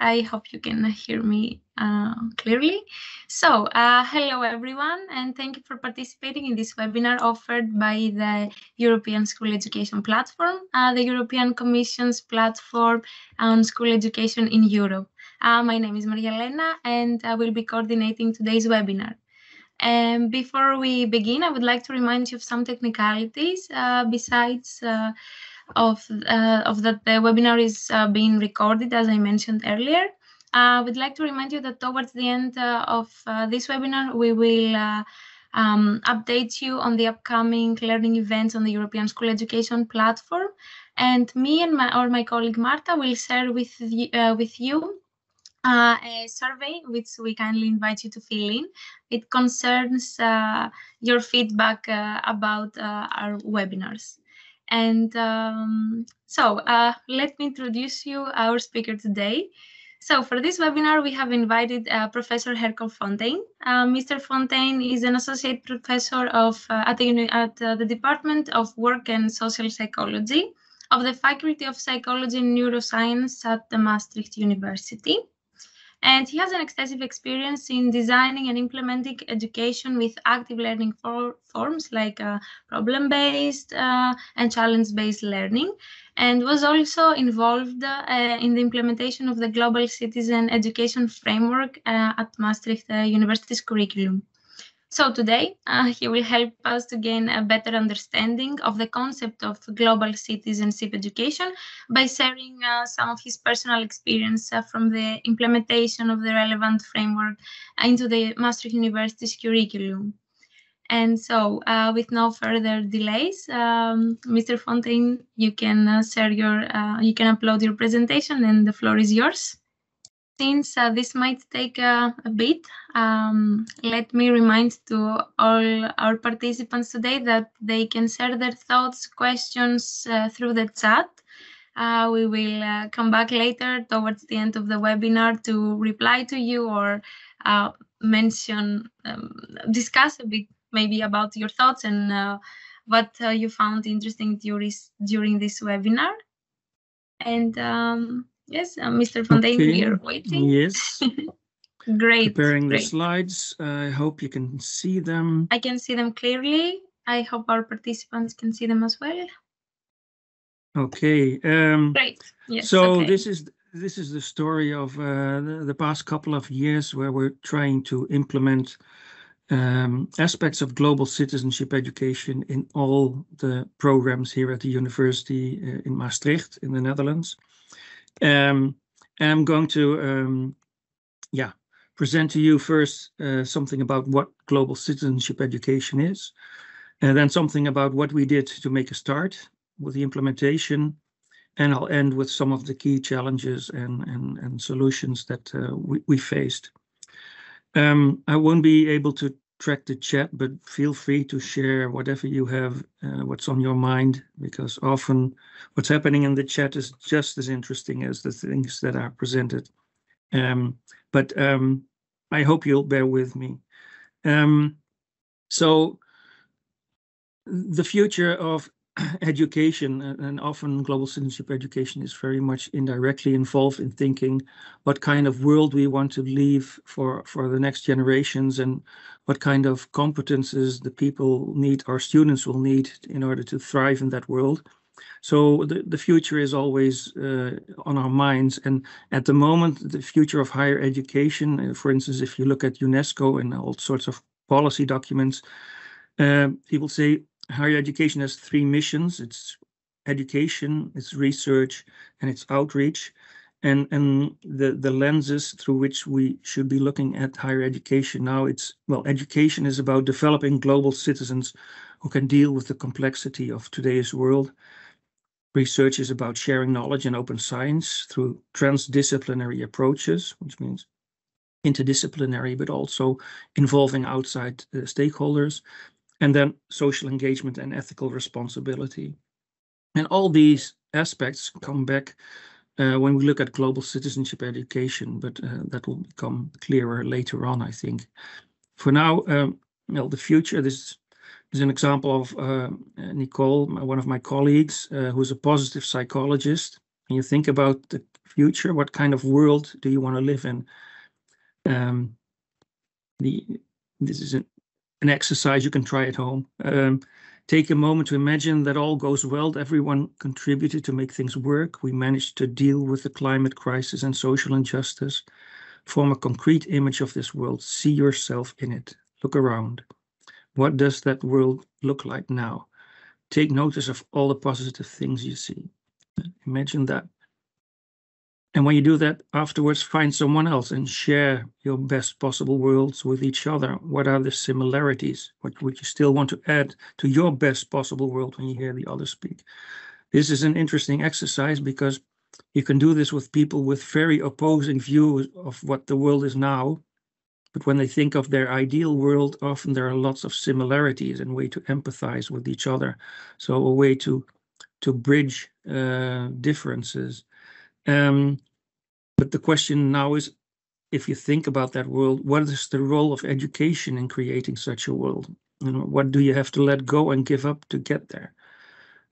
I hope you can hear me uh, clearly. So, uh, hello everyone, and thank you for participating in this webinar offered by the European School Education Platform, uh, the European Commission's platform on school education in Europe. Uh, my name is Maria Elena, and I will be coordinating today's webinar. And before we begin, I would like to remind you of some technicalities uh, besides uh, of, uh, of that the webinar is uh, being recorded, as I mentioned earlier. I uh, would like to remind you that towards the end uh, of uh, this webinar, we will um, update you on the upcoming learning events on the European School Education Platform. And me and my, or my colleague Marta will share with, the, with you uh, a survey which we kindly invite you to fill in. It concerns uh, your feedback uh, about our webinars. And um, so uh, let me introduce you our speaker today. So for this webinar, we have invited uh, Professor Hercule Fontaine. Uh, Mr. Fontaine is an associate professor of uh, at, the, at uh, the Department of Work and Social Psychology of the Faculty of Psychology and Neuroscience at the Maastricht University. And he has an extensive experience in designing and implementing education with active learning for forms like uh, problem-based uh, and challenge-based learning, and was also involved uh, in the implementation of the Global Citizen Education Framework uh, at Maastricht uh, University's curriculum. So today, uh, he will help us to gain a better understanding of the concept of global citizenship education by sharing uh, some of his personal experience uh, from the implementation of the relevant framework into the Maastricht University's curriculum. And so, uh, with no further delays, um, Mr. Fontaine, you can uh, share your, uh, you can upload your presentation, and the floor is yours. Since uh, this might take uh, a bit, um, let me remind to all our participants today that they can share their thoughts, questions uh, through the chat. Uh, we will uh, come back later towards the end of the webinar to reply to you or uh, mention, um, discuss a bit maybe about your thoughts and what you found interesting during, during this webinar. And um, Yes, uh, Mr. Fontaine, okay. we are waiting. Yes. great. Preparing great. the slides. I hope you can see them. I can see them clearly. I hope our participants can see them as well. Okay. Um, great. Yes. So okay. this is this is the story of uh, the, the, past couple of years where we're trying to implement um, aspects of global citizenship education in all the programs here at the university uh, in Maastricht in the Netherlands. Um, and I'm going to, um, yeah, present to you first uh, something about what global citizenship education is, and then something about what we did to make a start with the implementation, and I'll end with some of the key challenges and, and, and solutions that uh, we, we faced. Um, I won't be able to track the chat, but feel free to share whatever you have, uh, what's on your mind, because often what's happening in the chat is just as interesting as the things that are presented. Um, but um, I hope you'll bear with me. Um, so the future of education and often global citizenship education is very much indirectly involved in thinking what kind of world we want to leave for for the next generations and what kind of competences the people need our students will need in order to thrive in that world. So the, the future is always uh, on our minds. And at the moment the future of higher education uh, for instance if you look at unesco and all sorts of policy documents uh, people say higher education has three missions. It's education, it's research, and it's outreach. And, and the, the lenses through which we should be looking at higher education now, it's, well, education is about developing global citizens who can deal with the complexity of today's world. Research is about sharing knowledge and open science through transdisciplinary approaches, which means interdisciplinary, but also involving outside uh, stakeholders and then social engagement and ethical responsibility. And all these aspects come back uh, when we look at global citizenship education, but uh, that will become clearer later on, I think. For now, um, well, the future, this is an example of uh, Nicole, one of my colleagues, uh, who's a positive psychologist. And you think about the future? What kind of world do you want to live in? Um, the this is an, an exercise you can try at home. Um, take a moment to imagine that all goes well. Everyone contributed to make things work. We managed to deal with the climate crisis and social injustice. Form a concrete image of this world. See yourself in it. Look around. What does that world look like now? Take notice of all the positive things you see. Imagine that. And when you do that, afterwards, find someone else and share your best possible worlds with each other. What are the similarities? What would you still want to add to your best possible world when you hear the other speak? This is an interesting exercise because you can do this with people with very opposing views of what the world is now. But when they think of their ideal world, often there are lots of similarities and way to empathize with each other. So a way to to bridge uh, differences. Um, but the question now is, if you think about that world, what is the role of education in creating such a world? You know, what do you have to let go and give up to get there?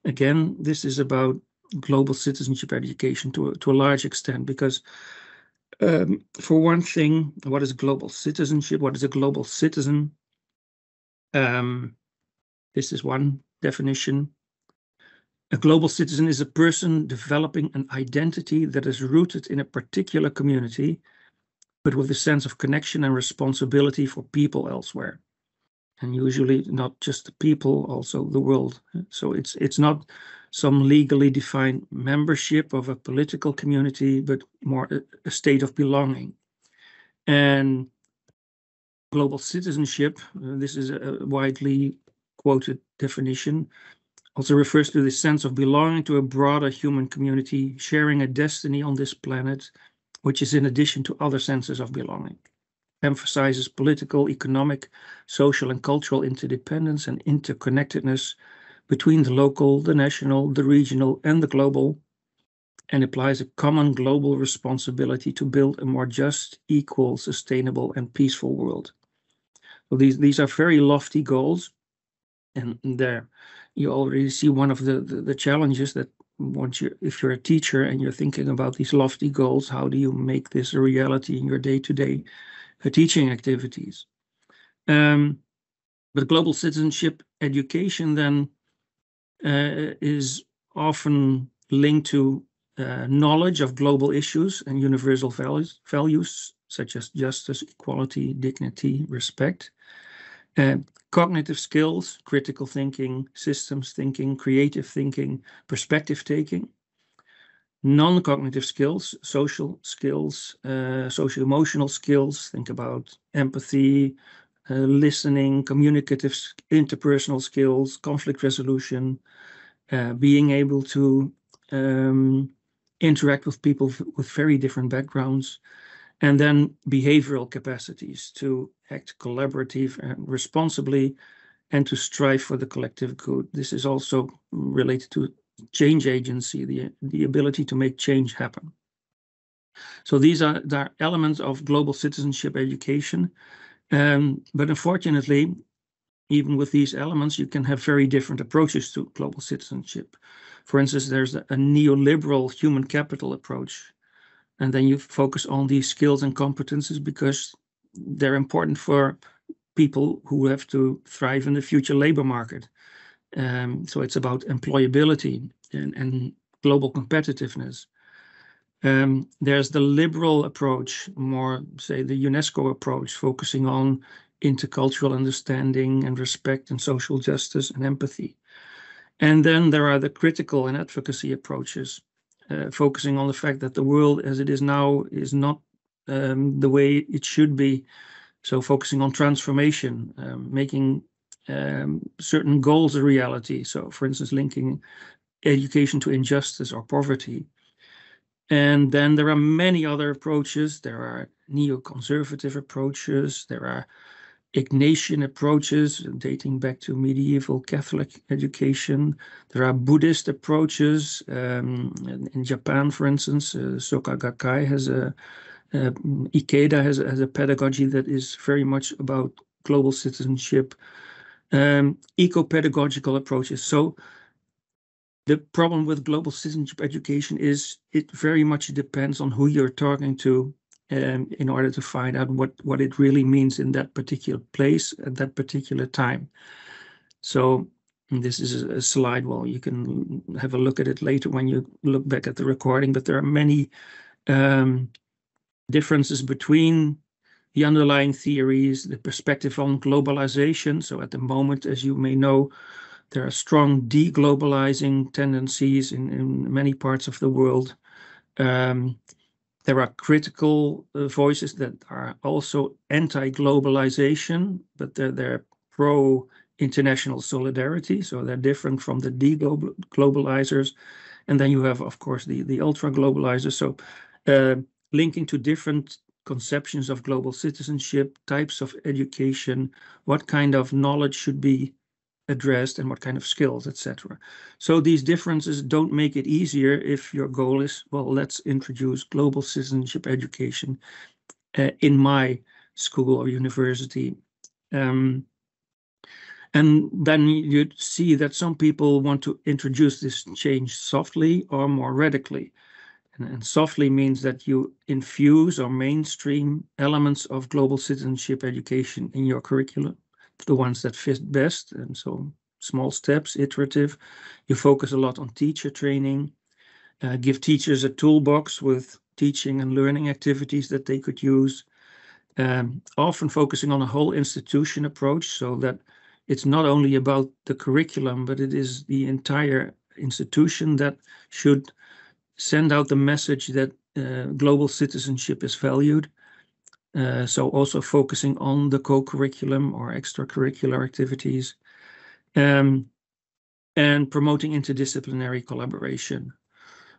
Again, this is about global citizenship education to, to a large extent, because um, for one thing, what is global citizenship? What is a global citizen? Um, this is one definition. A global citizen is a person developing an identity that is rooted in a particular community, but with a sense of connection and responsibility for people elsewhere. And usually not just the people, also the world. So it's it's not some legally defined membership of a political community, but more a, state of belonging. And global citizenship, uh, this is a widely quoted definition, also refers to the sense of belonging to a broader human community, sharing a destiny on this planet, which is in addition to other senses of belonging. Emphasizes political, economic, social, and cultural interdependence and interconnectedness between the local, the national, the regional, and the global, and applies a common global responsibility to build a more just, equal, sustainable, and peaceful world. So these, these are very lofty goals, and there you already see one of the, the, the challenges that once you if you're a teacher and you're thinking about these lofty goals how do you make this a reality in your day-to-day -day, uh, teaching activities um, but global citizenship education then uh, is often linked to uh, knowledge of global issues and universal values, values such as justice, equality, dignity, respect. Uh, cognitive skills, critical thinking, systems thinking, creative thinking, perspective taking. Non-cognitive skills, social skills, uh, social emotional skills, think about empathy, uh, listening, communicative, interpersonal skills, conflict resolution, uh, being able to um, interact with people with very different backgrounds, and then behavioral capacities to act collaborative and responsibly and to strive for the collective good. This is also related to change agency, the, the ability to make change happen. So these are, are elements of global citizenship education. Um, but unfortunately, even with these elements, you can have very different approaches to global citizenship. For instance, there's a, a neoliberal human capital approach and then you focus on these skills and competences because they're important for people who have to thrive in the future labor market. Um, so it's about employability and, and global competitiveness. Um, there's the liberal approach, more say the UNESCO approach, focusing on intercultural understanding and respect and social justice and empathy. And then there are the critical and advocacy approaches, uh, focusing on the fact that the world as it is now is not um, the way it should be. So focusing on transformation, um, making um, certain goals a reality. So for instance, linking education to injustice or poverty. And then there are many other approaches. There are neoconservative approaches. There are Ignatian approaches dating back to medieval Catholic education. There are Buddhist approaches. Um, in Japan, for instance, uh, Soka Gakkai has a, uh, Ikeda has, has a pedagogy that is very much about global citizenship. Um, eco-pedagogical approaches. So the problem with global citizenship education is it very much depends on who you're talking to um, in order to find out what, what it really means in that particular place at that particular time. So this is a slide, well, you can have a look at it later when you look back at the recording, but there are many um, differences between the underlying theories, the perspective on globalization. So at the moment, as you may know, there are strong deglobalizing tendencies in, in many parts of the world. Um, there are critical uh, voices that are also anti-globalization, but they're, they're pro international solidarity. So they're different from the deglobalizers. And then you have, of course, the, the ultra globalizers. So uh, linking to different conceptions of global citizenship, types of education, what kind of knowledge should be addressed and what kind of skills, etc. So these differences don't make it easier if your goal is, well, let's introduce global citizenship education uh, in my school or university. Um, and then you see that some people want to introduce this change softly or more radically. And, and, softly means that you infuse or mainstream elements of global citizenship education in your curriculum, the ones that fit best. And so small steps, iterative. You focus a lot on teacher training, uh, give teachers a toolbox with teaching and learning activities that they could use. Um, often focusing on a whole institution approach so that it's not only about the curriculum, but it is the entire institution that should send out the message that uh, global citizenship is valued. Uh, so also focusing on the co-curriculum or extracurricular activities um, and promoting interdisciplinary collaboration.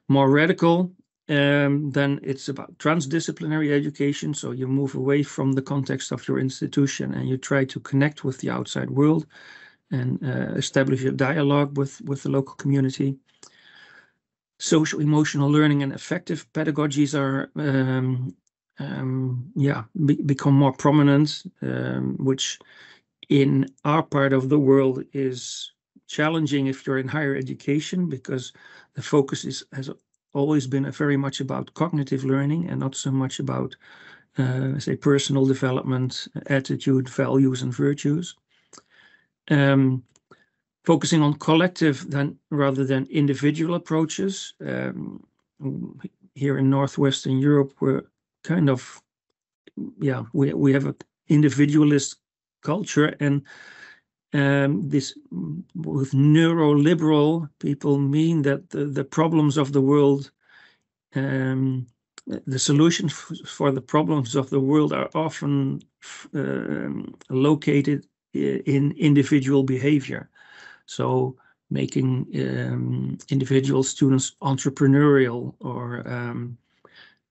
More radical, um, then it's about transdisciplinary education. So you move away from the context of your institution and you try to connect with the outside world and uh, establish a dialogue with, with the local community. Social emotional learning and effective pedagogies are, um, um, yeah, be, become more prominent, um, which in our part of the world is challenging if you're in higher education because the focus is has always been very much about cognitive learning and not so much about, uh, say, personal development, attitude, values, and virtues. Um, focusing on collective than rather than individual approaches. Um, here in Northwestern Europe, we're kind of, yeah, we, we have an individualist culture and um, this with neoliberal people mean that the, the problems of the world, um, the solutions for the problems of the world are often um, located in individual behavior. So making um, individual students entrepreneurial or um,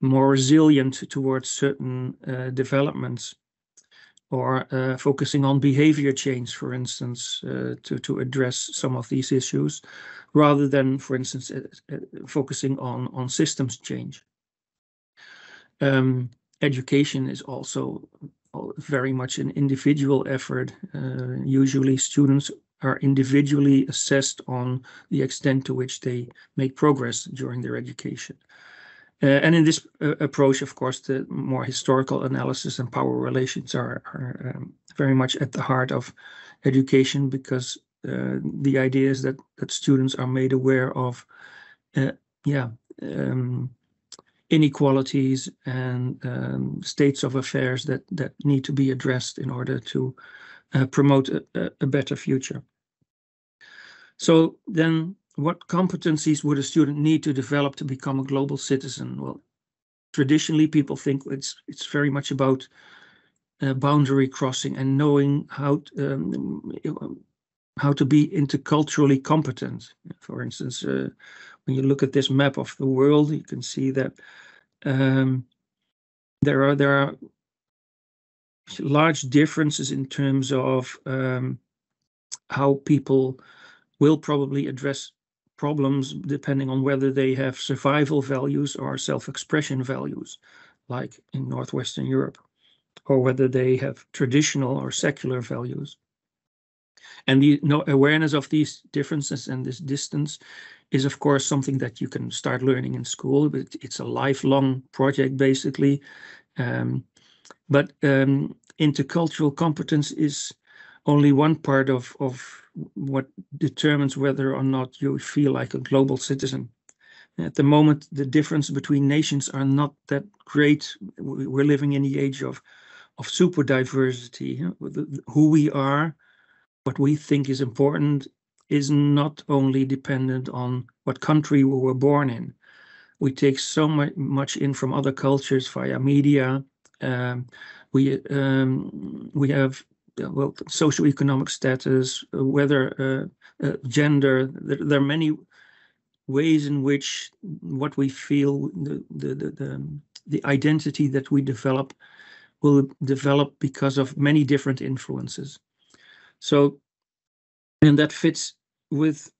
more resilient towards certain uh, developments or uh, focusing on behavior change, for instance, uh, to, to address some of these issues, rather than, for instance, uh, uh focusing on, on systems change. Um, education is also very much an individual effort. Uh, usually students are individually assessed on the extent to which they make progress during their education. Uh, and in this uh, approach, of course, the more historical analysis and power relations are, are um, very much at the heart of education because uh, the idea is that that students are made aware of, yeah, um, inequalities and um, states of affairs that that need to be addressed in order to uh, promote a, a better future. So then what competencies would a student need to develop to become a global citizen? Well, traditionally people think it's it's very much about uh, boundary crossing and knowing how to, um, how to be interculturally competent. For instance, uh, when you look at this map of the world, you can see that um, there are there are large differences in terms of um, how people will probably address problems depending on whether they have survival values or self-expression values, like in Northwestern Europe, or whether they have traditional or secular values. And the no, awareness of these differences and this distance is of course something that you can start learning in school, but it's a lifelong project basically. Um, but um, intercultural competence is only one part of, of what determines whether or not you feel like a global citizen. At the moment, the difference between nations are not that great. We're living in the age of, of super diversity. Who we are, what we think is important, is not only dependent on what country we were born in. We take so much in from other cultures via media. Um, we um, we have well socioeconomic status, whether uh, uh, gender. There, there, are many ways in which what we feel, the the the, the, the identity that we develop, will develop because of many different influences. So and that fits with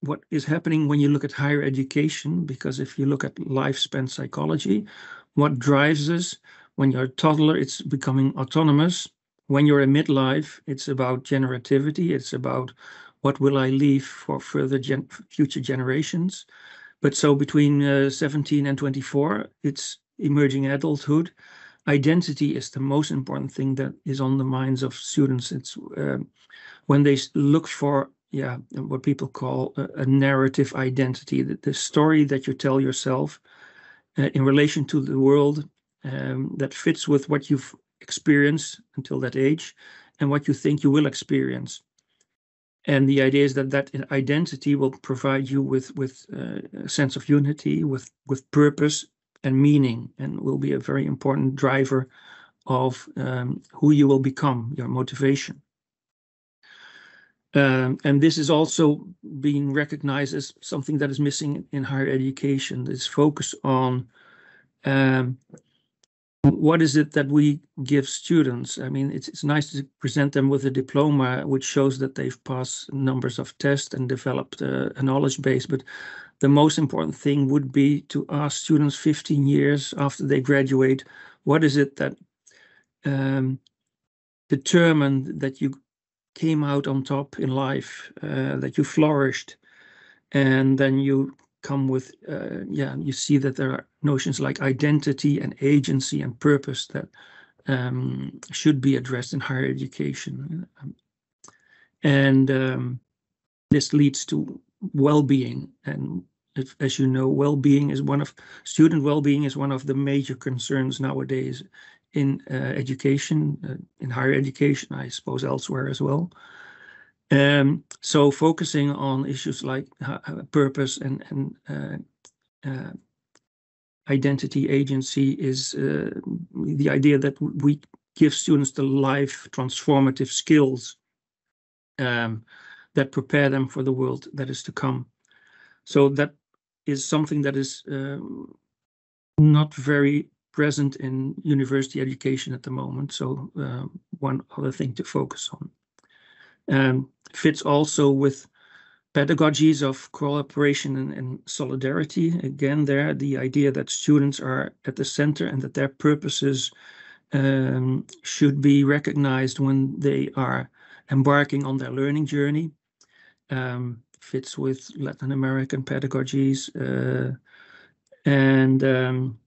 what is happening when you look at higher education, because if you look at lifespan psychology, what drives us when you're a toddler, it's becoming autonomous. When you're in midlife, it's about generativity, it's about what will I leave for further gen future generations. But so between uh, 17 and 24, it's emerging adulthood. Identity is the most important thing that is on the minds of students. It's um, when they look for yeah what people call a, a narrative identity the, the, story that you tell yourself uh, in relation to the world um, that fits with what you've experienced until that age and what you think you will experience. And the idea is that that identity will provide you with with uh, a sense of unity with with purpose and meaning and will be a very important driver of um, who you will become your motivation. Um, and this is also being recognized as something that is missing in higher education, this focus on um, what is it that we give students? I mean, it's, it's nice to present them with a diploma which shows that they've passed numbers of tests and developed uh, a knowledge base, but the most important thing would be to ask students 15 years after they graduate, what is it that um, determined that you came out on top in life, uh, that you flourished, and then you come with, uh, yeah, you see that there are notions like identity and agency and purpose that um, should be addressed in higher education. And um, this leads to well-being. And if, as you know, well-being is one of, student well-being is one of the major concerns nowadays in uh, education, uh, in higher education, I suppose elsewhere as well. Um, so focusing on issues like uh, purpose and, and uh, uh, identity agency is uh, the idea that we give students the life transformative skills um, that prepare them for the world that is to come. So that is something that is um, not very present in university education at the moment. So uh, one other thing to focus on. Um, fits also with pedagogies of cooperation and, and, solidarity. Again, there, the idea that students are at the center and that their purposes um, should be recognized when they are embarking on their learning journey. Um, fits with Latin American pedagogies. Uh, and um,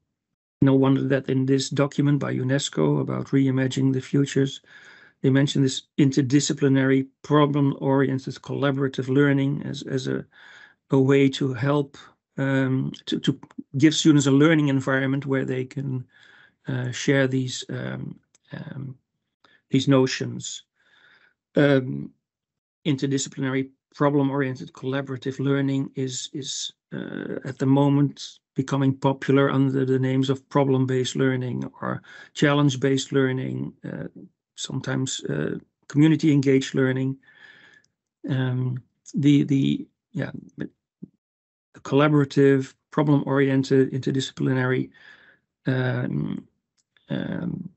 no wonder that in this document by UNESCO about reimagining the futures, they mention this interdisciplinary, problem-oriented, collaborative learning as, as a, a way to help um, to, to give students a learning environment where they can uh, share these um, um, these notions. Um, interdisciplinary, problem-oriented, collaborative learning is is uh, at the moment becoming popular under the names of problem-based learning or challenge-based learning, uh, sometimes uh, community-engaged learning. Um, the the yeah, collaborative, problem-oriented, interdisciplinary um, um,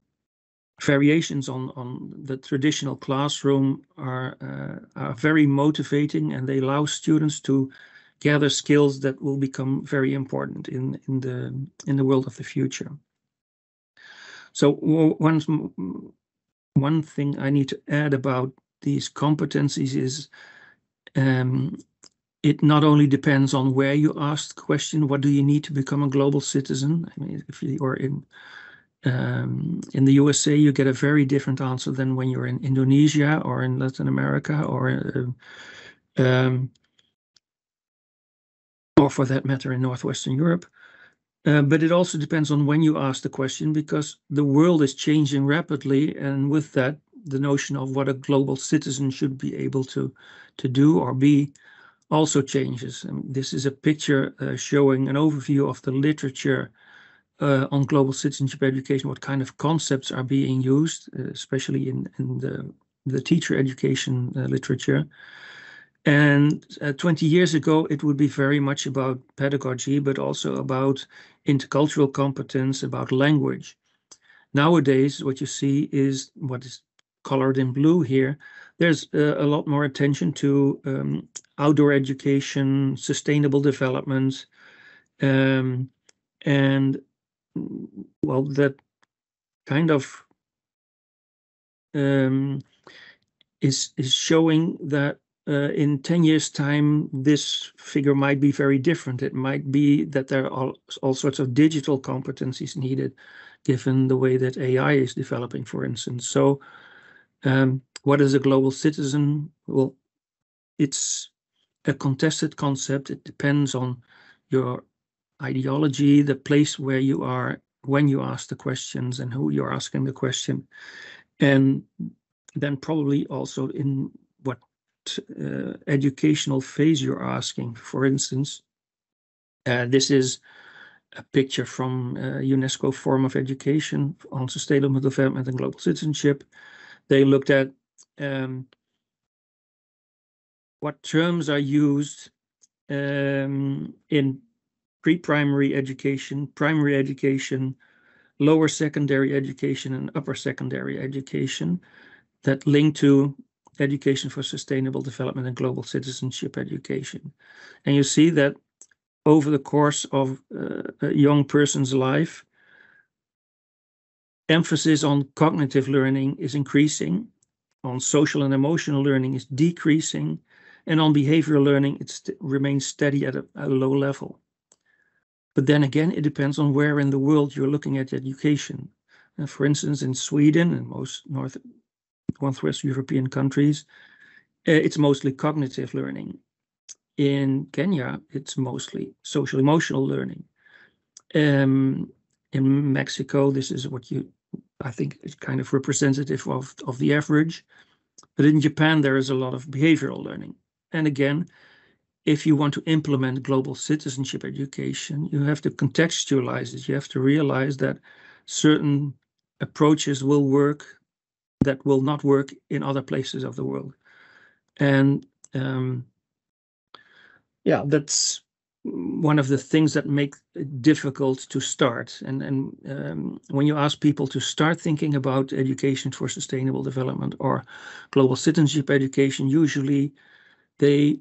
variations on on the traditional classroom are uh, are very motivating and they allow students to gather skills that will become very important in in the in the world of the future. So one one thing I need to add about these competencies is um, it not only depends on where you ask the question, what do you need to become a global citizen? I mean, if you are in um, in the USA, you get a very different answer than when you're in Indonesia or in Latin America or um, or for that matter in Northwestern Europe. Uh, but it also depends on when you ask the question because the world is changing rapidly, and with that, the notion of what a global citizen should be able to to do or be also changes. And this is a picture uh, showing an overview of the literature uh, on global citizenship education, what kind of concepts are being used, uh, especially in, in the, the teacher education uh, literature. And uh, 20 years ago, it would be very much about pedagogy, but also about intercultural competence, about language. Nowadays, what you see is what is colored in blue here. There's uh, a lot more attention to um, outdoor education, sustainable development, um, and well, that kind of um, is is showing that uh, in 10 years time this figure might be very different. It might be that there are all, all sorts of digital competencies needed given the way that ai is developing for instance. So um, what is a global citizen? Well it's a contested concept. It depends on your ideology, the place where you are when you ask the questions and who you're asking the question. And then probably also in uh, educational phase you're asking. For instance, uh, this is a picture from uh, UNESCO Forum of Education on Sustainable Development and Global Citizenship. They looked at um, what terms are used um, in pre-primary education, primary education, lower secondary education, and upper secondary education that link to education for sustainable development and global citizenship education. And you see that over the course of uh, a young person's life, emphasis on cognitive learning is increasing, on social and emotional learning is decreasing, and on behavioral learning it st remains steady at a, a low level. But then again, it depends on where in the world you're looking at education. Uh, for instance, in Sweden and most North Northwest European countries, uh, it's mostly cognitive learning. In Kenya, it's mostly social emotional learning. Um, in Mexico, this is what you, I think, is kind of representative of, of the average. But in Japan, there is a lot of behavioral learning. And again, if you want to implement global citizenship education, you have to contextualize it. You have to realize that certain approaches will work that will not work in other places of the world. And um, yeah, that's one of the things that make it difficult to start. And, and um, when you ask people to start thinking about education for sustainable development or global citizenship education, usually they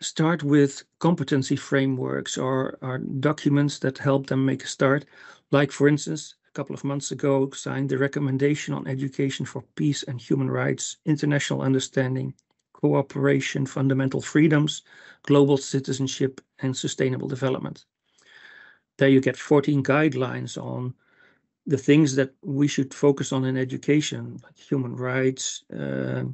start with competency frameworks or, or documents that help them make a start. Like, for instance, couple of months ago, signed the Recommendation on Education for Peace and Human Rights, International Understanding, Cooperation, Fundamental Freedoms, Global Citizenship, and Sustainable Development. There you get 14 guidelines on the things that we should focus on in education, like human rights, uh,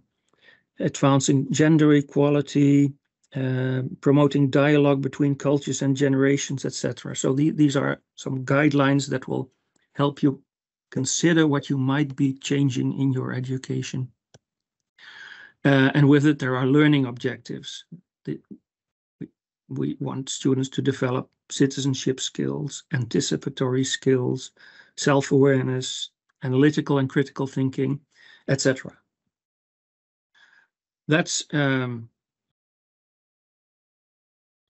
advancing gender equality, um, promoting dialogue between cultures and generations, etc. So the, these are some guidelines that will help you consider what you might be changing in your education. Uh, and with it, there are learning objectives. The, we, want students to develop citizenship skills, anticipatory skills, self-awareness, analytical and critical thinking, etc. That's um,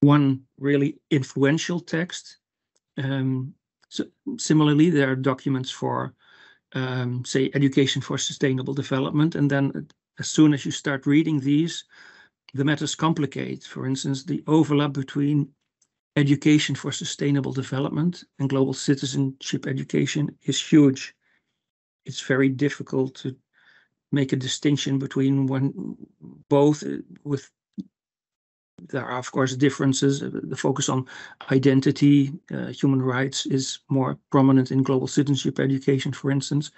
one really influential text. Um, so similarly, there are documents for, um, say, education for sustainable development. And then as soon as you start reading these, the matters complicate. For instance, the overlap between education for sustainable development and global citizenship education is huge. It's very difficult to make a distinction between one both uh, with there are, of course, differences. The focus on identity, uh, human rights is more prominent in global citizenship education, for instance.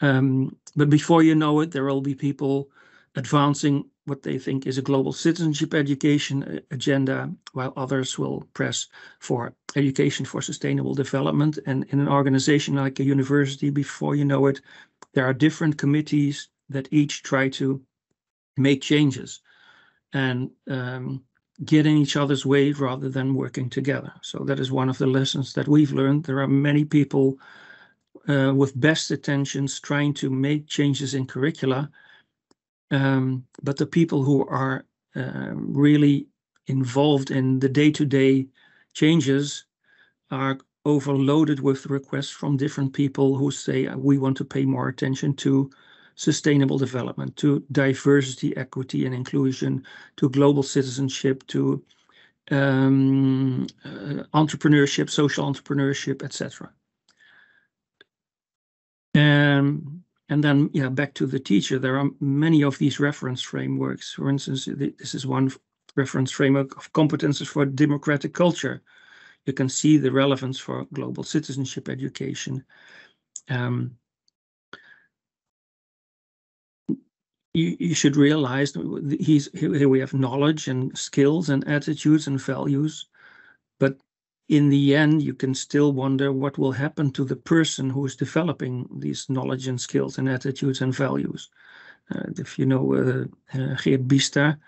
Um, but before you know it, there will be people advancing what they think is a global citizenship education uh, agenda, while others will press for education for sustainable development. And in an organization like a university, before you know it, there are different committees that each try to make changes and um, get in each other's way rather than working together. So that is one of the lessons that we've learned. There are many people uh, with best intentions trying to make changes in curricula, um, but the people who are uh, really involved in the day-to-day changes are overloaded with requests from different people who say we want to pay more attention to sustainable development, to diversity, equity, and inclusion, to global citizenship, to um, uh, entrepreneurship, social entrepreneurship, etc. Um, and then, yeah, back to the teacher, there are many of these reference frameworks. For instance, this is one reference framework of competences for democratic culture. You can see the relevance for global citizenship education. Um, you, you should realize he's here we have knowledge and skills and attitudes and values but in the end you can still wonder what will happen to the person who is developing these knowledge and skills and attitudes and values. Uh, if you know uh, uh, Gert Biesta,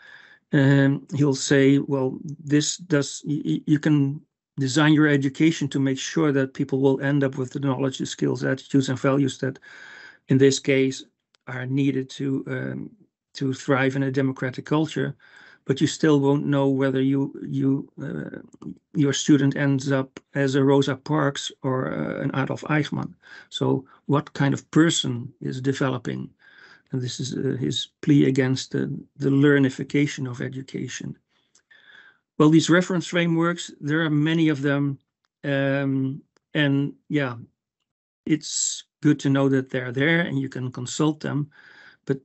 um, he'll say well this does you can design your education to make sure that people will end up with the knowledge the skills attitudes and values that in this case are needed to um, to thrive in a democratic culture, but you still won't know whether you you uh, your student ends up as a Rosa Parks or uh, an Adolf Eichmann. So what kind of person is developing? And this is uh, his plea against the, the learnification of education. Well, these reference frameworks, there are many of them. Um, and yeah, it's good to know that they're there and you can consult them, but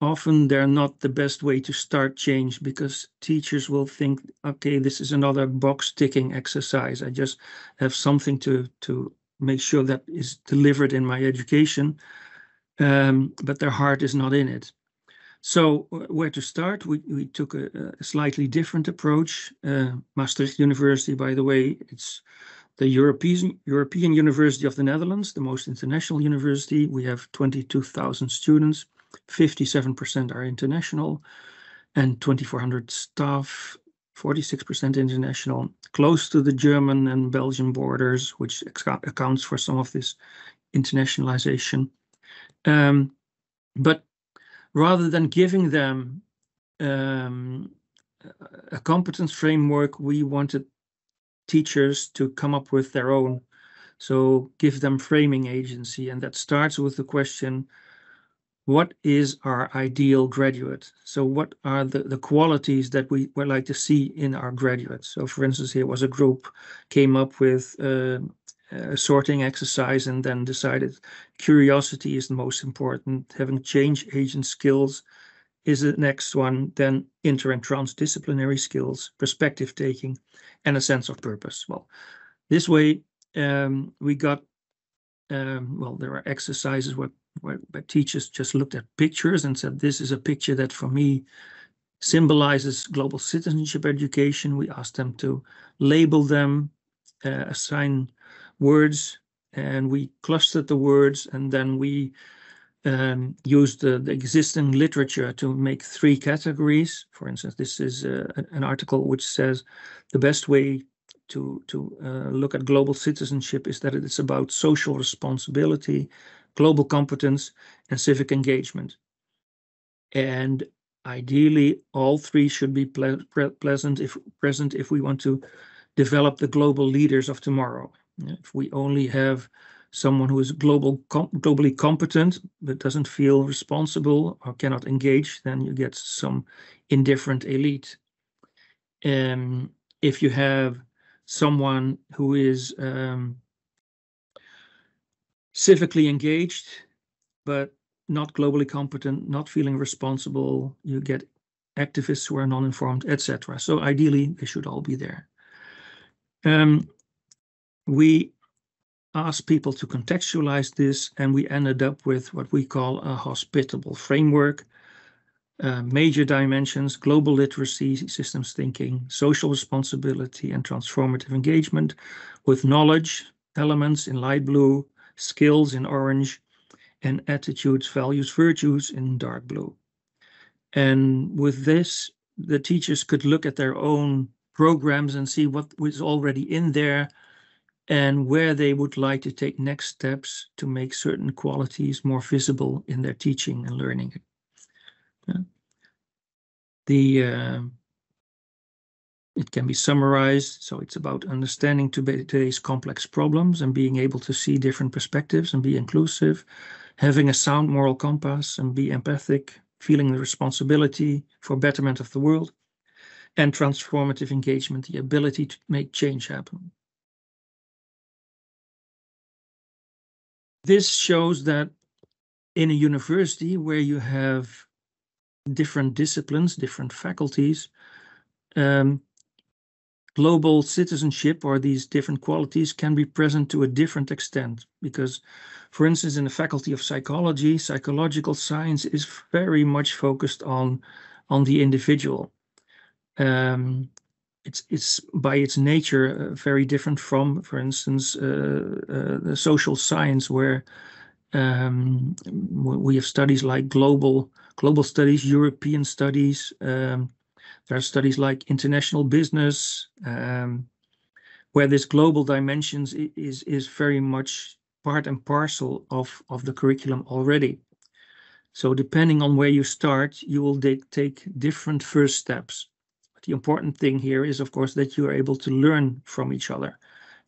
often they're not the best way to start change because teachers will think, okay, this is another box ticking exercise. I just have something to, to make sure that is delivered in my education, um, but their heart is not in it. So where to start? We, we took a, a slightly different approach. Uh, Maastricht University, by the way, it's the European, European University of the Netherlands, the most international university. We have 22,000 students, 57% are international, and 2,400 staff, 46% international, close to the German and Belgian borders, which accounts for some of this internationalization. Um, but rather than giving them um, a competence framework, we wanted teachers to come up with their own. So give them framing agency. And that starts with the question, what is our ideal graduate? So what are the, the qualities that we would like to see in our graduates? So for instance, here was a group came up with uh, a sorting exercise and then decided curiosity is the most important, having change agent skills is the next one, then inter and transdisciplinary skills, perspective taking, and a sense of purpose. Well, this way um, we got, um, well, there are exercises where, where, where teachers just looked at pictures and said, this is a picture that for me symbolizes global citizenship education. We asked them to label them, uh, assign words, and we clustered the words, and then we um, used the, the, existing literature to make three categories. For instance, this is uh, an article which says the best way to, to uh, look at global citizenship is that it's about social responsibility, global competence, and civic engagement. And ideally, all three should be ple pleasant if present if we want to develop the global leaders of tomorrow. If we only have someone who is global com globally competent but doesn't feel responsible or cannot engage, then you get some indifferent elite. Um, if you have someone who is um, civically engaged but not globally competent, not feeling responsible, you get activists who are non-informed, etc. So ideally, they should all be there. Um, we asked people to contextualize this, and we ended up with what we call a hospitable framework. Uh, major dimensions, global literacy, systems thinking, social responsibility, and transformative engagement with knowledge elements in light blue, skills in orange, and attitudes, values, virtues in dark blue. And with this, the teachers could look at their own programs and see what was already in there and where they would like to take next steps to make certain qualities more visible in their teaching and learning. Yeah. The uh, it can be summarized, so it's about understanding today's complex problems and being able to see different perspectives and be inclusive, having a sound moral compass and be empathic, feeling the responsibility for betterment of the world, and transformative engagement, the ability to make change happen. This shows that in a university where you have different disciplines, different faculties, um, global citizenship or these different qualities can be present to a different extent because for instance in the faculty of psychology psychological science is very much focused on on the individual. Um, it's it's by its nature uh, very different from for instance uh, uh, the social science where um, we have studies like global global studies european studies um, there are studies like international business, um, where this global dimensions is is very much part and parcel of of the curriculum already. So depending on where you start, you will take different first steps. The important thing here is, of course, that you are able to learn from each other,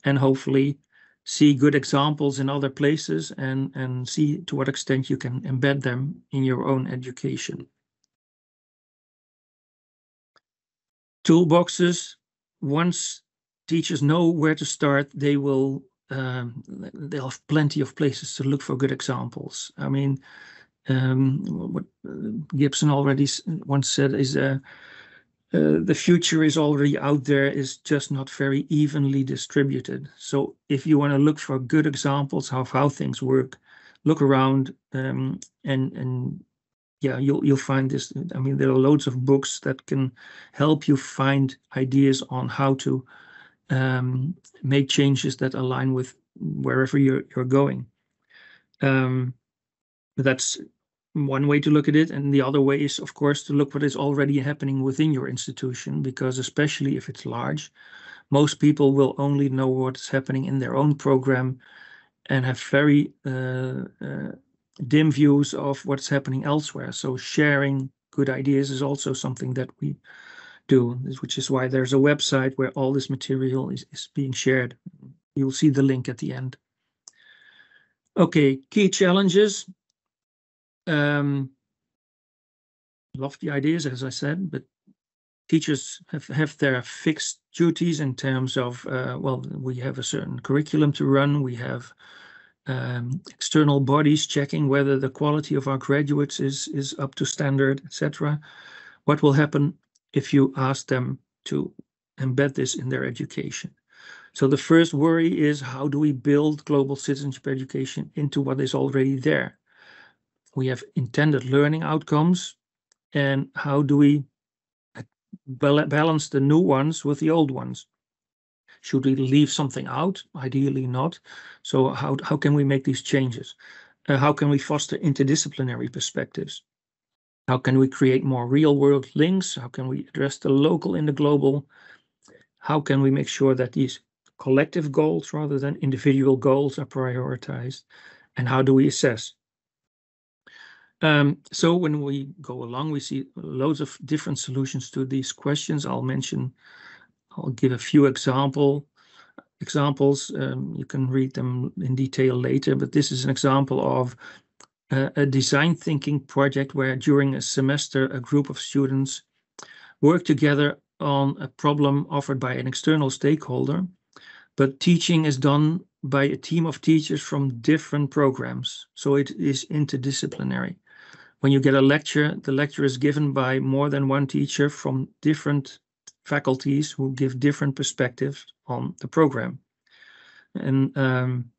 and hopefully see good examples in other places and and see to what extent you can embed them in your own education. toolboxes. Once teachers know where to start, they will um, they'll have plenty of places to look for good examples. I mean, um, what Gibson already once said is uh, uh, the future is already out there, is just not very evenly distributed. So if you want to look for good examples of how things work, look around um, and and yeah, you'll you'll find this. I mean, there are loads of books that can help you find ideas on how to um, make changes that align with wherever you're you're going. Um, that's one way to look at it, and the other way is, of course, to look what is already happening within your institution, because especially if it's large, most people will only know what's happening in their own program and have very uh, uh, dim views of what's happening elsewhere. So sharing good ideas is also something that we do, which is why there's a website where all this material is, is being shared. You'll see the link at the end. Okay, key challenges. Um, lofty ideas, as I said, but teachers have, have their fixed duties in terms of, uh, well, we have a certain curriculum to run, we have um, external bodies checking whether the quality of our graduates is, is up to standard, etc. What will happen if you ask them to embed this in their education? So the first worry is how do we build global citizenship education into what is already there? We have intended learning outcomes and how do we balance the new ones with the old ones? Should we leave something out? Ideally not. So how, how can we make these changes? Uh, how can we foster interdisciplinary perspectives? How can we create more real world links? How can we address the local in the global? How can we make sure that these collective goals rather than individual goals are prioritized? And how do we assess? Um, so when we go along, we see loads of different solutions to these questions. I'll mention I'll give a few example examples. Um, you can read them in detail later, but this is an example of a, a design thinking project where during a semester a group of students work together on a problem offered by an external stakeholder, but teaching is done by a team of teachers from different programs, so it is interdisciplinary. When you get a lecture, the lecture is given by more than one teacher from different faculties who give different perspectives on the program. And um,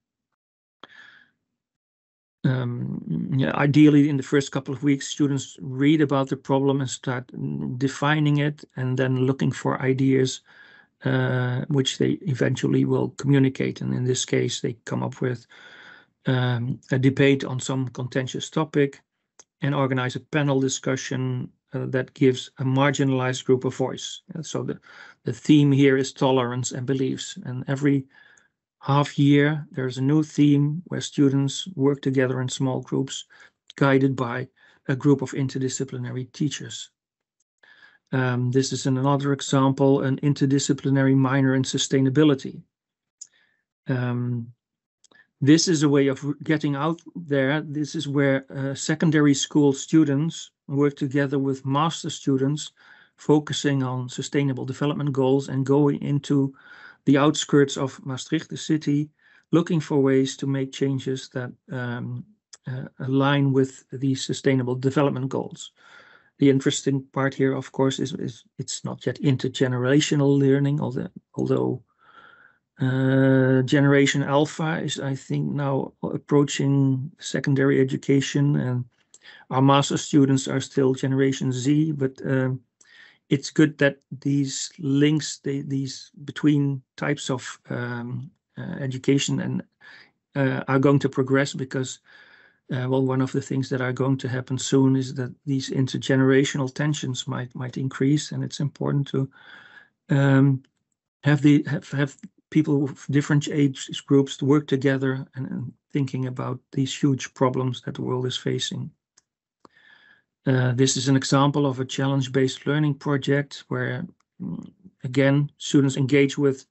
um, yeah, ideally, in the first couple of weeks, students read about the problem and start defining it and then looking for ideas uh, which they eventually will communicate. And in this case, they come up with um, a debate on some contentious topic and organize a panel discussion uh, that gives a marginalized group a voice. so the, the theme here is tolerance and beliefs. And every half year, there's a new theme where students work together in small groups, guided by a group of interdisciplinary teachers. Um, this is another example, an interdisciplinary minor in sustainability. Um, this is a way of getting out there. This is where uh, secondary school students work together with master students focusing on sustainable development goals and going into the outskirts of Maastricht, the city, looking for ways to make changes that um, uh, align with these sustainable development goals. The interesting part here, of course, is, is it's not yet intergenerational learning, although, although uh, generation alpha is, I think, now approaching secondary education, and our master students are still generation Z, but um, it's good that these links, they, these between types of um, uh, education and uh, are going to progress because, uh, well, one of the things that are going to happen soon is that these intergenerational tensions might might increase, and it's important to um, have the have, have people of different age groups to work together and, and thinking about these huge problems that the world is facing. Uh, this is an example of a challenge-based learning project where, mm, again, students engage with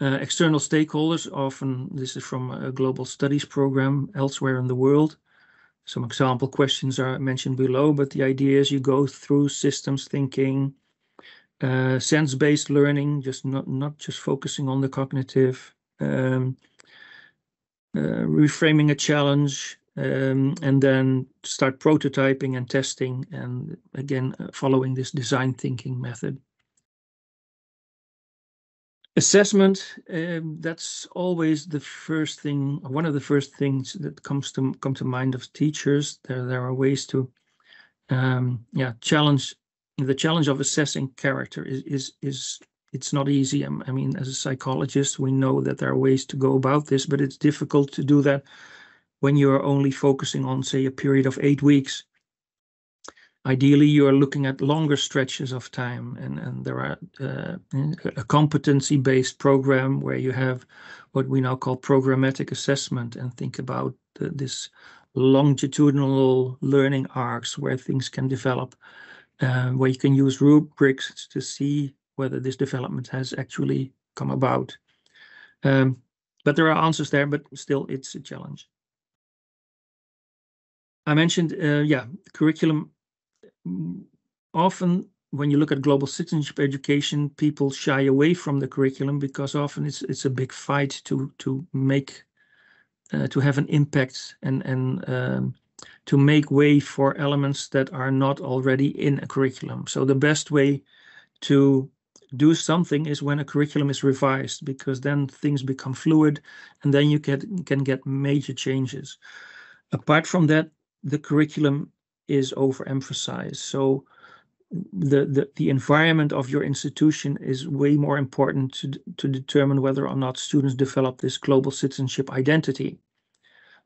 uh, external stakeholders. Often this is from a global studies program elsewhere in the world. Some example questions are mentioned below, but the idea is you go through systems thinking, uh, sense-based learning, just not, not just focusing on the cognitive, um, uh, reframing a challenge, um, and then start prototyping and testing and again uh, following this design thinking method. Assessment, um, that's always the first thing, one of the first things that comes to come to mind of teachers. There, there are ways to um, yeah, challenge the challenge of assessing character is is is it's not easy. I mean, as a psychologist, we know that there are ways to go about this, but it's difficult to do that when you're only focusing on, say, a period of eight weeks. Ideally, you are looking at longer stretches of time, and, and there are uh, a competency-based program where you have what we now call programmatic assessment and think about the, this longitudinal learning arcs where things can develop, uh, where you can use rubrics to see whether this development has actually come about. Um, but there are answers there, but still it's a challenge. I mentioned, uh, yeah, curriculum. Often, when you look at global citizenship education, people shy away from the curriculum because often it's it's a big fight to to make uh, to have an impact and and um, to make way for elements that are not already in a curriculum. So the best way to do something is when a curriculum is revised because then things become fluid and then you can can get major changes. Apart from that, the curriculum is overemphasized. So the, the, the environment of your institution is way more important to, to determine whether or not students develop this global citizenship identity,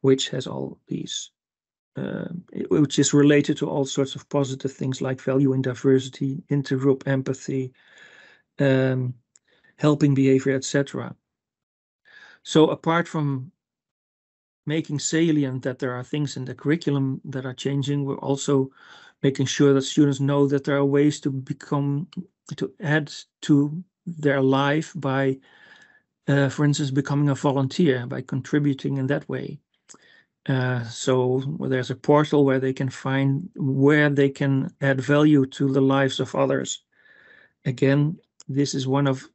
which has all these, which is related to all sorts of positive things like valuing diversity, intergroup empathy, um, helping behavior, etc. So apart from making salient that there are things in the curriculum that are changing. We're also making sure that students know that there are ways to become, to add to their life by, uh, for instance, becoming a volunteer, by contributing in that way. Uh, so there's a portal where they can find where they can add value to the lives of others. Again, this is one of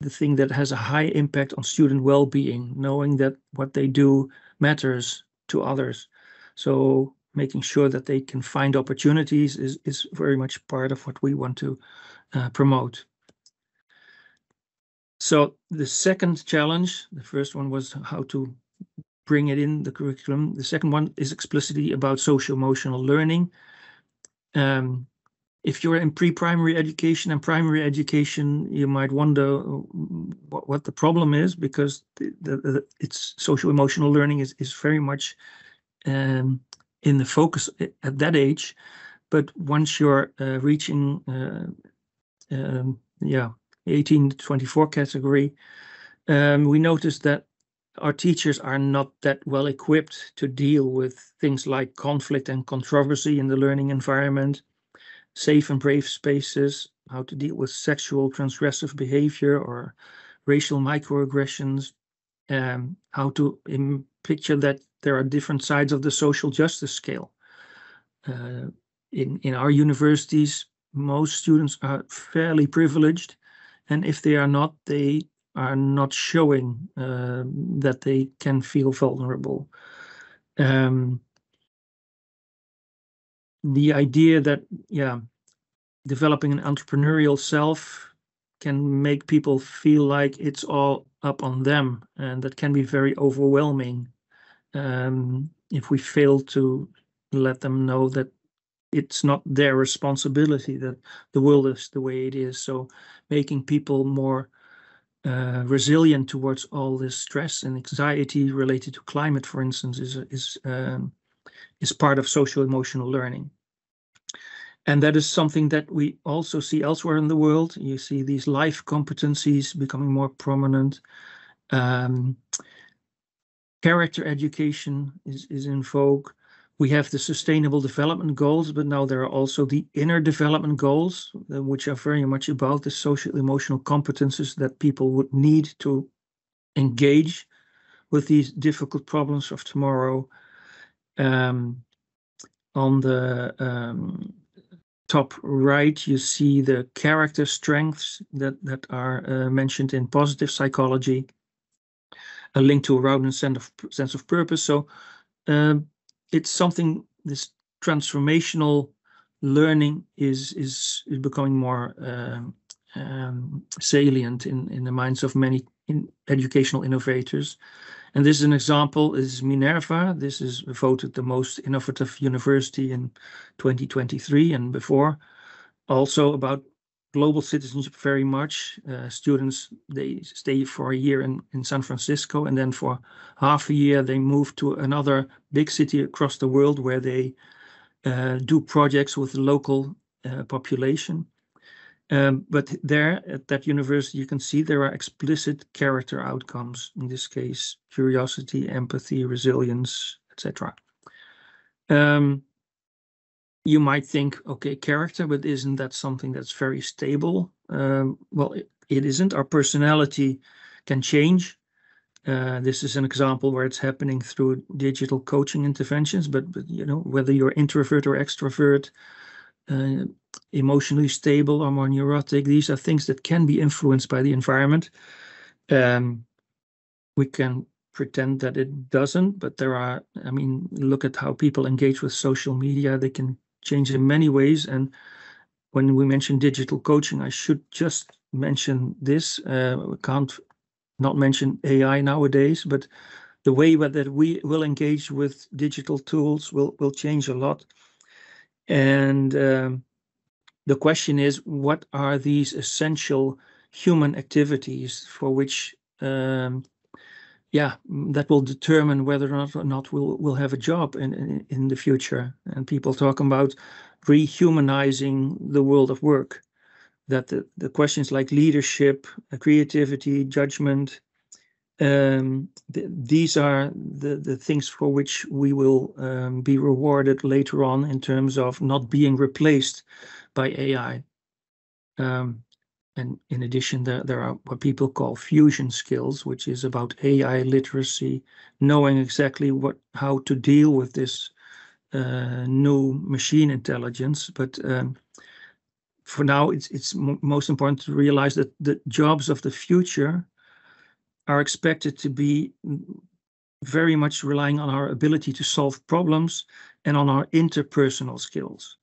the thing that has a high impact on student well-being, knowing that what they do matters to others. So making sure that they can find opportunities is, is very much part of what we want to uh, promote. So the second challenge, the first one was how to bring it in the curriculum. The second one is explicitly about social emotional learning. Um, if you're in pre-primary education and primary education, you might wonder what, what the problem is because the, the, the, it's social emotional learning is, is very much um, in the focus at that age. But once you're uh, reaching, uh, um, yeah, 18 to 24 category, um, we noticed that our teachers are not that well equipped to deal with things like conflict and controversy in the learning environment, safe and brave spaces, how to deal with sexual transgressive behavior or racial microaggressions, um, how to picture that there are different sides of the social justice scale. Uh, in, in our universities, most students are fairly privileged and if they are not, they are not showing uh, that they can feel vulnerable. Um, the idea that, yeah, developing an entrepreneurial self can make people feel like it's all up on them, and that can be very overwhelming um, if we fail to let them know that it's not their responsibility that the world is the way it is. So making people more uh, resilient towards all this stress and anxiety related to climate, for instance, is is um, is part of social emotional learning. And that is something that we also see elsewhere in the world. You see these life competencies becoming more prominent. Um, character education is, is in vogue we have the sustainable development goals, but now there are also the inner development goals, uh, which are very much about the social emotional competences that people would need to engage with these difficult problems of tomorrow. Um, on the um, top right, you see the character strengths that, that are uh, mentioned in positive psychology, a link to a round and sense of, sense of purpose. So um, it's something this transformational learning is is is becoming more um, um, salient in in the minds of many in educational innovators. And this is an example is Minerva. This is voted the most innovative university in 2023 and before. Also about global citizenship very much. Uh, students, they stay for a year in, in San Francisco and then for half a year they move to another big city across the world where they uh, do projects with the local uh, population. Um, but there at that university, you can see there are explicit character outcomes. In this case, curiosity, empathy, resilience, etc. Um, you might think, okay, character, but isn't that something that's very stable? Um, well, it, it isn't. Our personality can change. Uh, this is an example where it's happening through digital coaching interventions, but, but you know, whether you're introvert or extrovert, uh, emotionally stable or more neurotic, these are things that can be influenced by the environment. Um, we can pretend that it doesn't, but there are, I mean, look at how people engage with social media. They can changed in many ways. And when we mention digital coaching, I should just mention this. Uh, we can't not mention AI nowadays, but the way that we will engage with digital tools will will change a lot. And um, the question is, what are these essential human activities for which um, yeah, that will determine whether or not, or not we'll, we'll have a job in, in, in the future. And people talk about rehumanizing the world of work. That the, the questions like leadership, uh, creativity, judgment, um, th these are the, the things for which we will um, be rewarded later on in terms of not being replaced by AI. Um, and in addition, there, there are what people call fusion skills, which is about AI literacy, knowing exactly what how to deal with this uh, new machine intelligence. But um, for now, it's it's most important to realize that the jobs of the future are expected to be very much relying on our ability to solve problems and on our interpersonal skills.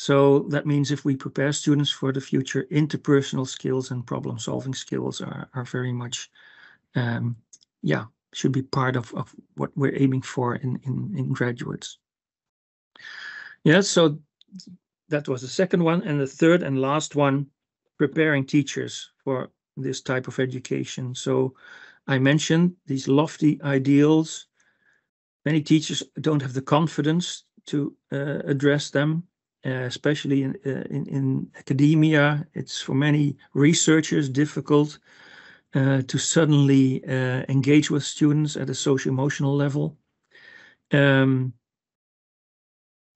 So that means if we prepare students for the future, interpersonal skills and problem solving skills are, are very much, um, yeah, should be part of, of what we're aiming for in, in, in graduates. Yeah, so that was the second one. And the third and last one, preparing teachers for this type of education. So I mentioned these lofty ideals. Many teachers don't have the confidence to uh, address them, especially in, uh, in, in academia. It's for many researchers difficult uh, to suddenly uh, engage with students at a social emotional level. Um,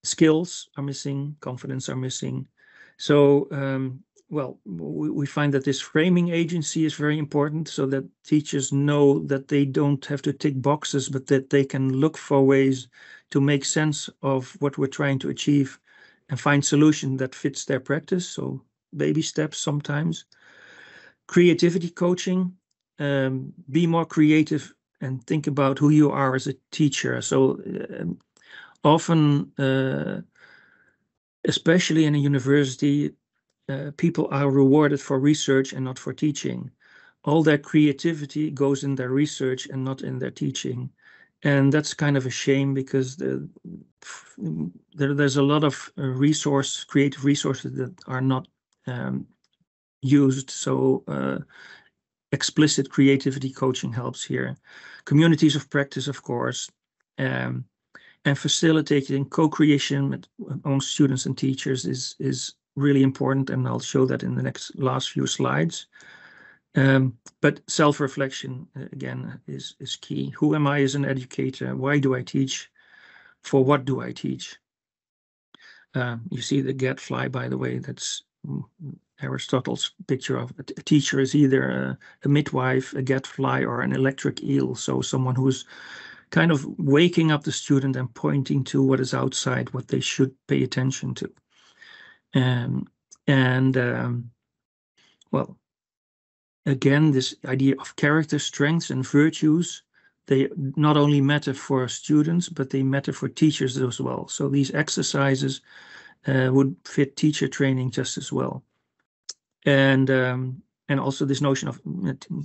skills are missing, confidence are missing. So, um, well, we, we find that this framing agency is very important so that teachers know that they don't have to tick boxes, but that they can look for ways to make sense of what we're trying to achieve and find solution that fits their practice. So baby steps sometimes. Creativity coaching, um, be more creative and think about who you are as a teacher. So um, often, uh, especially in a university, uh, people are rewarded for research and not for teaching. All their creativity goes in their research and not in their teaching. And that's kind of a shame because the, there, there's a lot of uh, resource, creative resources that are not um, used. So uh, explicit creativity coaching helps here. Communities of practice, of course, um, and facilitating co-creation with among students and teachers is is really important, and I'll show that in the next last few slides. Um, but self-reflection uh, again is is key. Who am I as an educator? Why do I teach? For what do I teach? Uh, you see the gadfly, by the way. That's mm, Aristotle's picture of a teacher is either a, a midwife, a gadfly, or an electric eel. So someone who's kind of waking up the student and pointing to what is outside, what they should pay attention to. Um, and um, well, again, this idea of character strengths and virtues, they not only matter for students, but they matter for teachers as well. So these exercises uh, would fit teacher training just as well. And um, and also this notion of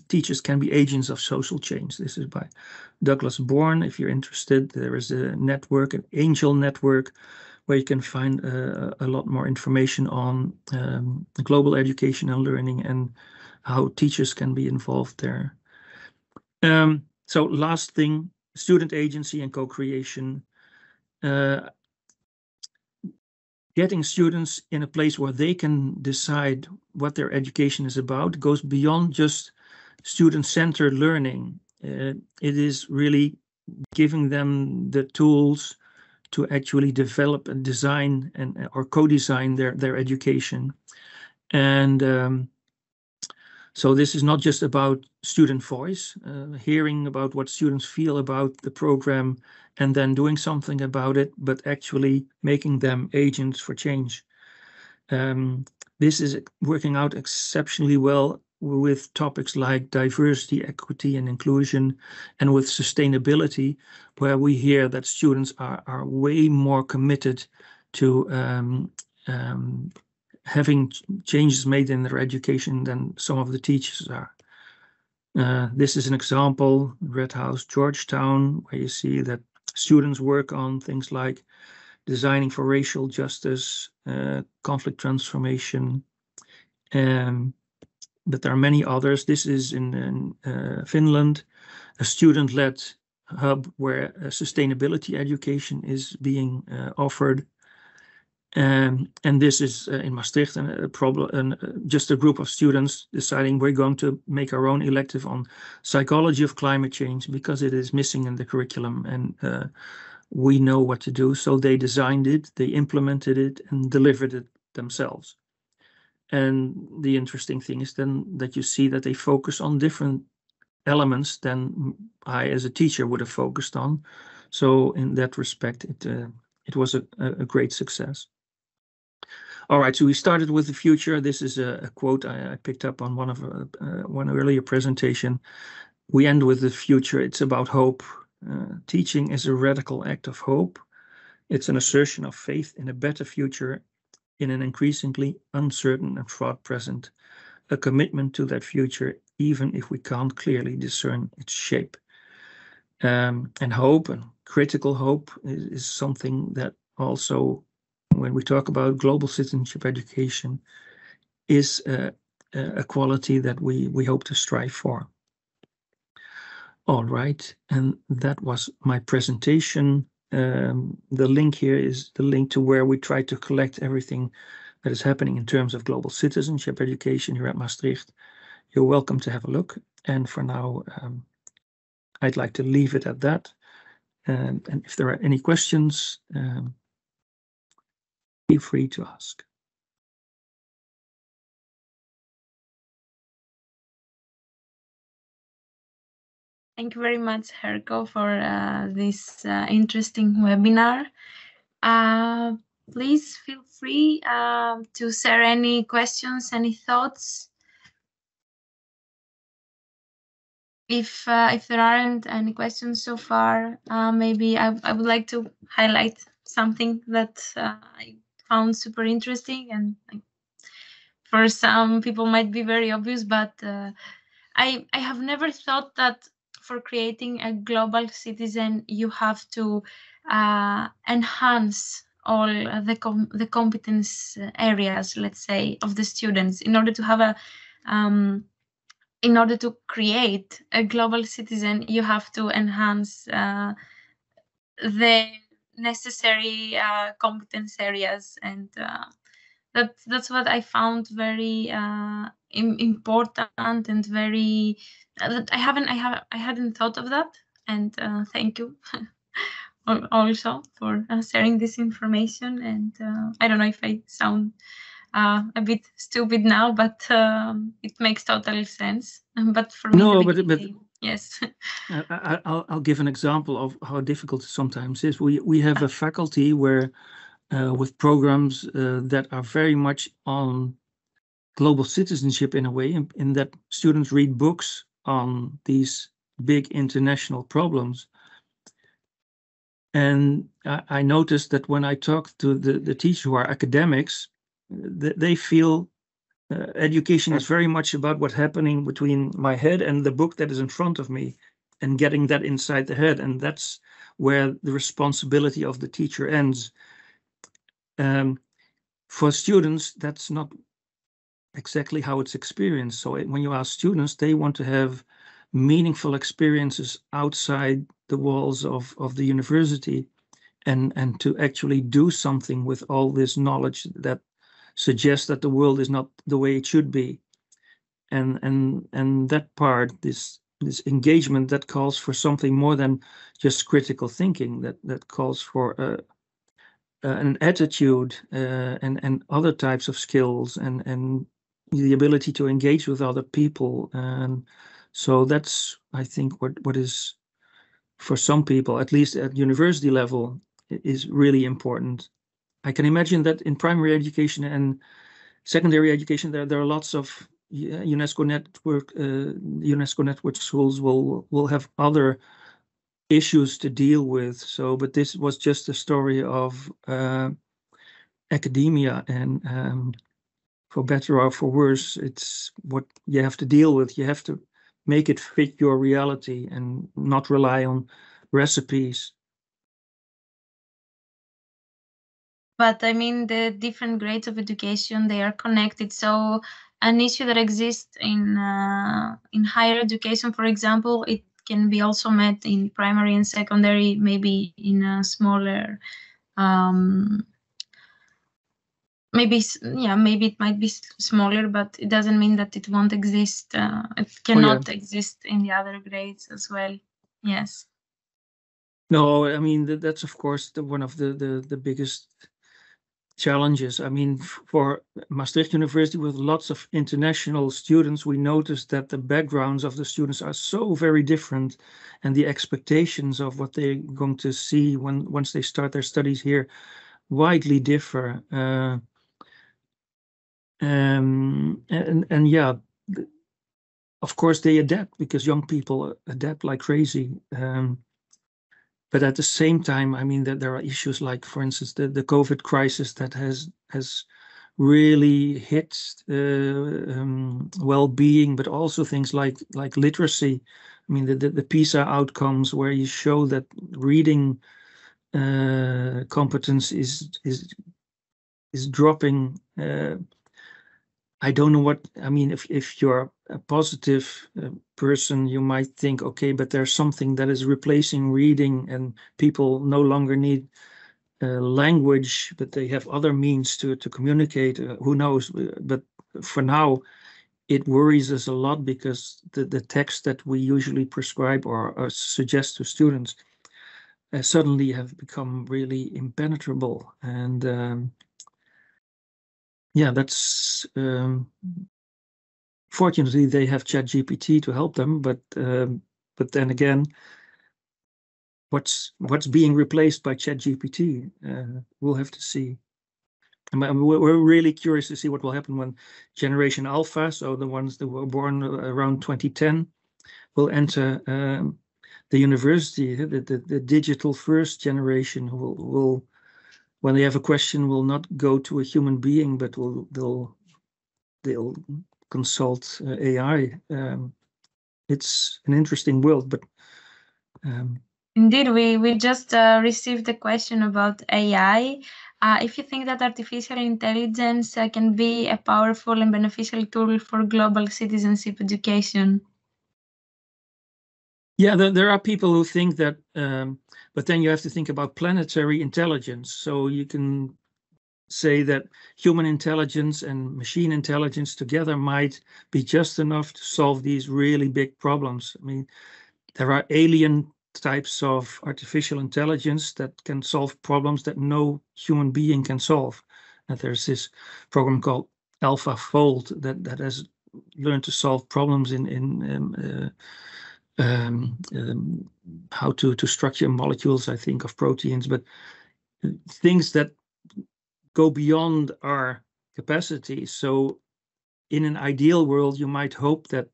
teachers can be agents of social change. This is by Douglas Bourne. If you're interested, there is a network, an ANGEL network, where you can find uh, a lot more information on um, global education and learning and how teachers can be involved there. Um, so last thing, student agency and co-creation. Uh, getting students in a place where they can decide what their education is about goes beyond just student-centered learning. Uh, it is really giving them the tools to actually develop and design and or co-design their their education and um, so this is not just about student voice, uh, hearing about what students feel about the program and then doing something about it, but actually making them agents for change. Um, this is working out exceptionally well with topics like diversity, equity, and inclusion, and with sustainability, where we hear that students are, are way more committed to um, um, having changes made in their education than some of the teachers are. Uh, this is an example, Red House, Georgetown, where you see that students work on things like designing for racial justice, uh, conflict transformation, um, but there are many others. This is in, in uh, Finland, a student-led hub where sustainability education is being uh, offered um, and this is uh, in Maastricht and a problem, and uh, just a group of students deciding we're going to make our own elective on psychology of climate change because it is missing in the curriculum and uh, we know what to do. So they designed it, they implemented it and delivered it themselves. And the interesting thing is then that you see that they focus on different elements than I as a teacher would have focused on. So in that respect, it uh, it was a, a great success. All right, so we started with the future. This is a, a quote I, I, picked up on one of uh, uh, one earlier presentation. We end with the future. It's about hope. Uh, teaching is a radical act of hope. It's an assertion of faith in a better future in an increasingly uncertain and fraught present, a commitment to that future, even if we can't clearly discern its shape. Um, and hope and critical hope is, is, something that also, when we talk about global citizenship education, is a, a quality that we, we hope to strive for. All right, and that was my presentation. Um, the link here is the link to where we try to collect everything that is happening in terms of global citizenship education here at Maastricht. You're welcome to have a look. And for now, um, I'd like to leave it at that. Um, and if there are any questions, um, feel free to ask. Thank you very much, Herco, for uh, this uh, interesting webinar. Uh, please feel free uh, to share any questions, any thoughts. If uh, if there aren't any questions so far, uh, maybe I, I would like to highlight something that I found super interesting and for some people might be very obvious, but I I have never thought that for creating a global citizen, you have to uh, enhance all the com the competence areas, let's say, of the students in order to have a um, in order to create a global citizen, you have to enhance uh, the necessary uh, competence areas, and uh, that that's what I found very uh, important and very uh, I haven't I have I hadn't thought of that. And uh, thank you also for uh, sharing this information. And uh, I don't know if I sound uh, a bit stupid now but um, it makes total sense. But for me no but, but yes I, will I'll give an example of how difficult it sometimes is we we have a faculty where uh, with programs that are very much on global citizenship in a way in, in that students read books on these big international problems. And I, I noticed that when I talk to the, the teachers who are academics, th they feel uh, education is very much about what's happening between my head and the book that is in front of me and getting that inside the head. And that's where the responsibility of the teacher ends. Um, for students, that's not exactly how it's experienced. So when you ask students, they want to have meaningful experiences outside the walls of, of the university and, and to actually do something with all this knowledge that suggests that the world is not the way it should be. And and and that part, this this engagement that calls for something more than just critical thinking, that that calls for uh, uh, an attitude uh, and and other types of skills and and the ability to engage with other people and so that's i think what what is for some people at least at university level is really important i can imagine that in primary education and secondary education there, there are lots of unesco network uh, unesco network schools will will have other issues to deal with so but this was just a story of uh, academia and um, for better or for worse, it's what you have to deal with. You have to make it fit your reality and not rely on recipes. But I mean, the different grades of education, they are connected. So an issue that exists in uh, in higher education, for example, it can be also met in primary and secondary, maybe in a smaller um, maybe yeah maybe it might be smaller but it doesn't mean that it won't exist uh, it cannot oh, yeah. exist in the other grades as well yes no i mean that's of course the, one of the, the the biggest challenges i mean for maastricht university with lots of international students we noticed that the backgrounds of the students are so very different and the expectations of what they're going to see when once they start their studies here widely differ uh, um, and and yeah, of course they adapt because young people adapt like crazy. Um, but at the same time, I mean that there are issues like, for instance, the, the COVID crisis that has has really hit uh, um, well-being, but also things like like literacy. I mean, the, the, the PISA outcomes where you show that reading uh, competence is is is dropping. Uh, I don't know what I mean. If if you're a positive uh, person, you might think, okay, but there's something that is replacing reading, and people no longer need uh, language, but they have other means to to communicate. Uh, who knows? But for now, it worries us a lot because the the text that we usually prescribe or, or suggest to students uh, suddenly have become really impenetrable and. Um, yeah, that's um, fortunately they have ChatGPT to help them, but um, but then again, what's what's being replaced by ChatGPT? Uh, we'll have to see. We're really curious to see what will happen when Generation Alpha, so the ones that were born around 2010, will enter um, the university. The, the, the digital first generation will will when they have a question will not go to a human being, but will they'll they'll consult uh, AI. Um, it's an interesting world, but um, indeed, we we just uh, received a question about AI. Uh, if you think that artificial intelligence uh, can be a powerful and beneficial tool for global citizenship education. Yeah, there, there are people who think that, um, but then you have to think about planetary intelligence. So you can say that human intelligence and machine intelligence together might be just enough to solve these really big problems. I mean, there are alien types of artificial intelligence that can solve problems that no human being can solve. And there's this program called AlphaFold that that has learned to solve problems in in um, uh, um, um, how to to structure molecules, I think, of proteins, but things that go beyond our capacity. So, in an ideal world, you might hope that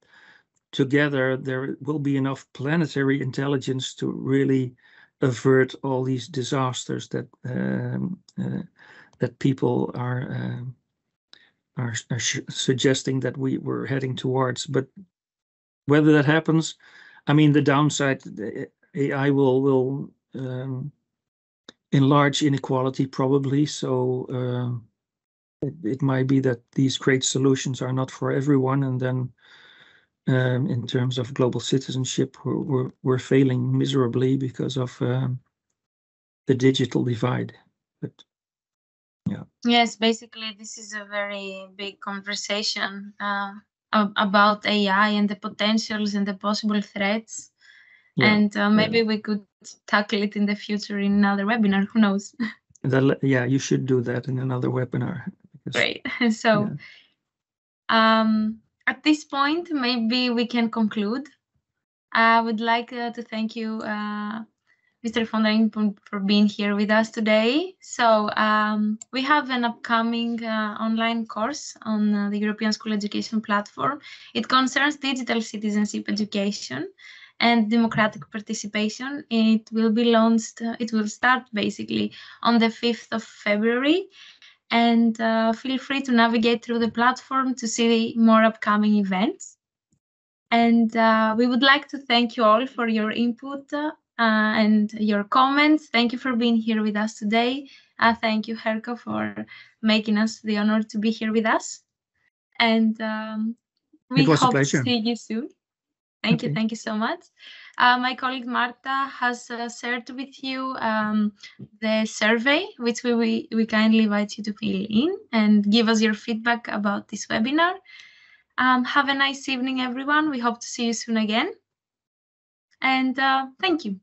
together there will be enough planetary intelligence to really avert all these disasters that um, uh, that people are uh, are, are suggesting that we were heading towards. But whether that happens, I mean, the downside, AI will will um, enlarge inequality probably. So um, it, it might be that these great solutions are not for everyone, and then um, in terms of global citizenship, we're we're, we're failing miserably because of um, the digital divide. But yeah. Yes, basically, this is a very big conversation. Uh, about AI and the potentials and the possible threats. Yeah, and uh, maybe yeah. we could tackle it in the future in another webinar. Who knows? That, yeah, you should do that in another webinar. Great. so, yeah. um, at this point, maybe we can conclude. I would like uh, to thank you, uh, Mr. von Fondarin for being here with us today. So um, we have an upcoming uh, online course on uh, the European School Education Platform. It concerns digital citizenship education and democratic participation. It will be launched, uh, it will start basically on the 5th of February. And uh, feel free to navigate through the platform to see more upcoming events. And uh, we would like to thank you all for your input uh, and your comments. Thank you for being here with us today. Uh, thank you, Herco, for making us the honor to be here with us. And um, we hope to see you soon. Thank okay. you. Thank you so much. Uh, my colleague Marta has uh, shared with you um, the survey, which we, we, we kindly invite you to fill in and give us your feedback about this webinar. Um, have a nice evening, everyone. We hope to see you soon again. And uh, thank you.